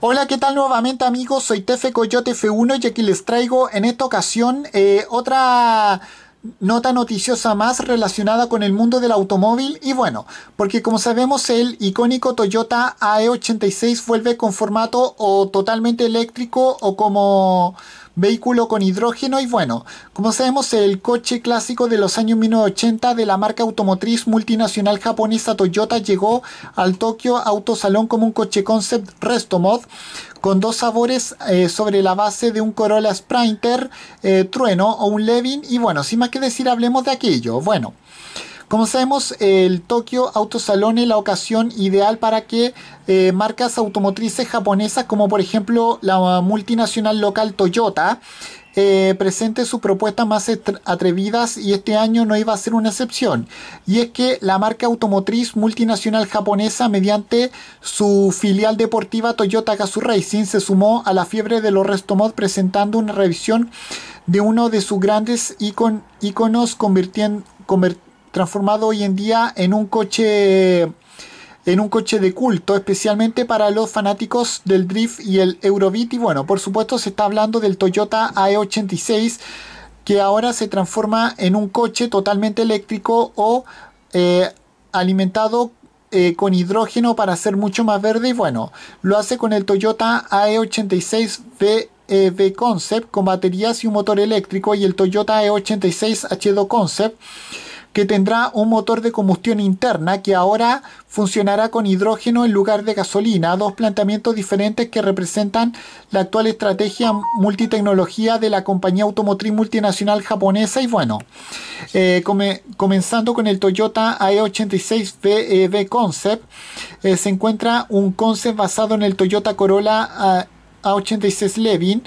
Hola, ¿qué tal nuevamente amigos? Soy Tefe Coyote F1 y aquí les traigo en esta ocasión eh, otra nota noticiosa más relacionada con el mundo del automóvil y bueno, porque como sabemos el icónico Toyota AE86 vuelve con formato o totalmente eléctrico o como vehículo con hidrógeno y bueno, como sabemos el coche clásico de los años 1980 de la marca automotriz multinacional japonesa Toyota llegó al Tokyo Auto Salón como un coche concept resto mod con dos sabores eh, sobre la base de un Corolla Sprinter eh, Trueno o un Levin y bueno, sin más que decir hablemos de aquello. Bueno, como sabemos, el Tokyo Auto Salón es la ocasión ideal para que eh, marcas automotrices japonesas como por ejemplo la multinacional local Toyota eh, presente sus propuestas más atrevidas y este año no iba a ser una excepción. Y es que la marca automotriz multinacional japonesa mediante su filial deportiva Toyota Gazoo Racing se sumó a la fiebre de los Restomod presentando una revisión de uno de sus grandes iconos convirtiendo transformado hoy en día en un coche en un coche de culto, especialmente para los fanáticos del drift y el Eurobeat. Y bueno, por supuesto se está hablando del Toyota AE86, que ahora se transforma en un coche totalmente eléctrico o eh, alimentado eh, con hidrógeno para ser mucho más verde. Y bueno, lo hace con el Toyota AE86 V Concept con baterías y un motor eléctrico y el Toyota E86 H2 Concept que tendrá un motor de combustión interna que ahora funcionará con hidrógeno en lugar de gasolina, dos planteamientos diferentes que representan la actual estrategia multitecnología de la compañía automotriz multinacional japonesa. Y bueno, eh, comenzando con el Toyota AE86 VEV Concept, eh, se encuentra un concept basado en el Toyota Corolla A86 Levin,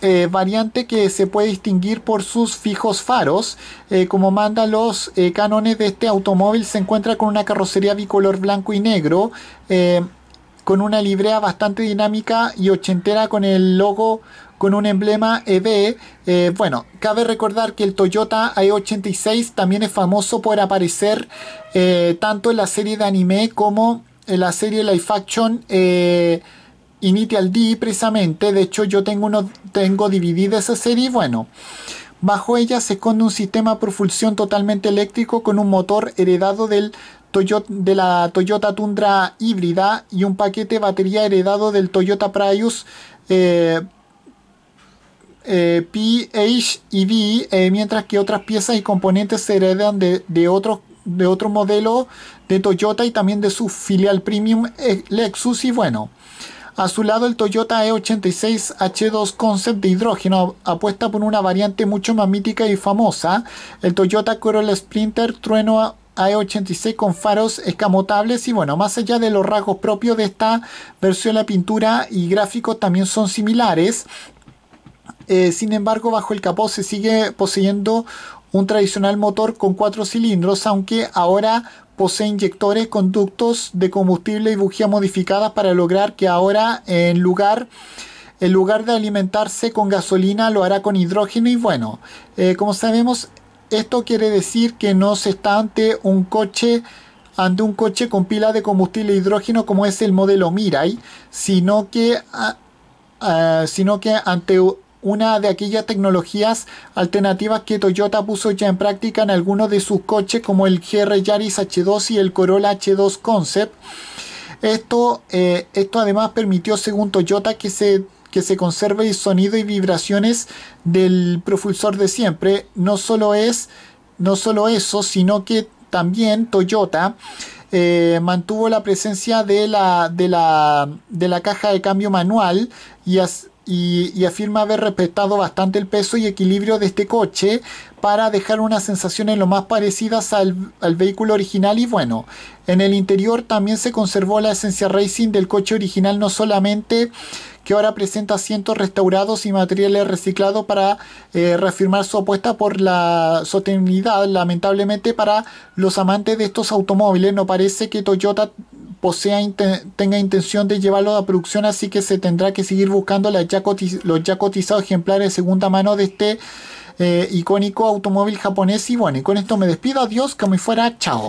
eh, variante que se puede distinguir por sus fijos faros. Eh, como mandan los eh, cánones de este automóvil, se encuentra con una carrocería bicolor blanco y negro, con una librea bastante dinámica y ochentera con el logo con un emblema EV. bueno, cabe recordar que el Toyota i86 también es famoso por aparecer tanto en la serie de anime como en la serie live action Initial D precisamente, de hecho yo tengo, uno, tengo dividida esa serie. Bueno, bajo ella se esconde un sistema de propulsión totalmente eléctrico con un motor heredado del Toyota, de la Toyota Tundra híbrida y un paquete de batería heredado del Toyota Prius eh, eh, PHEV, eh, mientras que otras piezas y componentes se heredan de, de otros de otro modelo de Toyota y también de su filial premium eh, Lexus. Y bueno a su lado, el Toyota E86 H2 Concept de hidrógeno apuesta por una variante mucho más mítica y famosa, el Toyota Corolla Sprinter Trueno AE86 con faros escamotables y bueno, más allá de los rasgos propios de esta versión, la pintura y gráficos también son similares. Eh, sin embargo, bajo el capó se sigue poseyendo un tradicional motor con cuatro cilindros, aunque ahora posee inyectores, conductos de combustible y bujías modificadas para lograr que ahora en lugar, en lugar de alimentarse con gasolina lo hará con hidrógeno. Y bueno, eh, como sabemos esto quiere decir que no se está ante un coche ante un coche con pila de combustible hidrógeno como es el modelo Mirai, sino que, ah, sino que ante una de aquellas tecnologías alternativas que Toyota puso ya en práctica en algunos de sus coches como el GR Yaris H2 y el Corolla H2 Concept. Esto, eh, esto además permitió, según Toyota, que se, que se conserve el sonido y vibraciones del propulsor de siempre. No solo es, no solo eso, sino que también Toyota eh, mantuvo la presencia de la, de la, de la caja de cambio manual y, y, afirma haber respetado bastante el peso y equilibrio de este coche para dejar unas sensaciones lo más parecidas al, vehículo original y bueno, en el interior también se conservó la esencia racing del coche original no solamente que ahora presenta asientos restaurados y materiales reciclados para eh, reafirmar su apuesta por la sostenibilidad. Lamentablemente para los amantes de estos automóviles no parece que Toyota posea tenga intención de llevarlo a producción, así que se tendrá que seguir buscando los ya cotizados ejemplares de segunda mano de este eh, icónico automóvil japonés. Y bueno, y con esto me despido. Adiós, que me fuera. Chao.